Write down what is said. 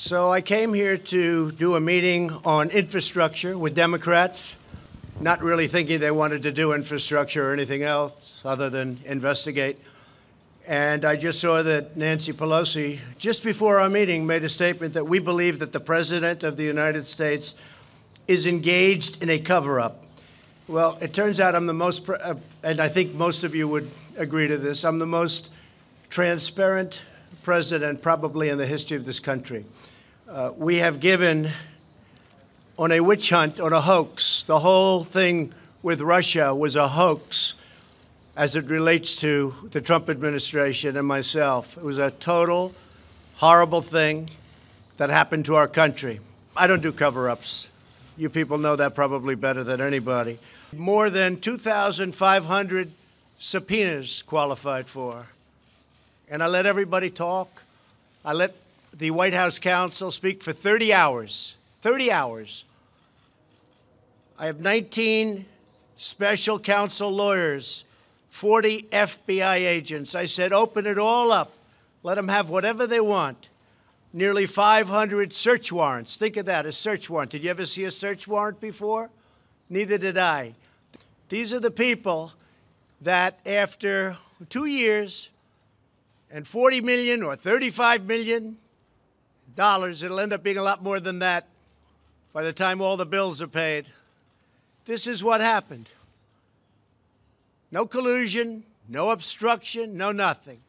So I came here to do a meeting on infrastructure with Democrats, not really thinking they wanted to do infrastructure or anything else other than investigate. And I just saw that Nancy Pelosi, just before our meeting, made a statement that we believe that the President of the United States is engaged in a cover up. Well, it turns out I'm the most, uh, and I think most of you would agree to this, I'm the most transparent president probably in the history of this country. Uh, we have given on a witch hunt, on a hoax. The whole thing with Russia was a hoax as it relates to the Trump administration and myself. It was a total horrible thing that happened to our country. I don't do cover ups. You people know that probably better than anybody. More than 2,500 subpoenas qualified for. And I let everybody talk. I let the White House counsel speak for 30 hours. 30 hours. I have 19 special counsel lawyers 40 FBI agents. I said, open it all up. Let them have whatever they want. Nearly 500 search warrants. Think of that, a search warrant. Did you ever see a search warrant before? Neither did I. These are the people that after two years and 40 million or 35 million dollars, it'll end up being a lot more than that by the time all the bills are paid. This is what happened. No collusion, no obstruction, no nothing.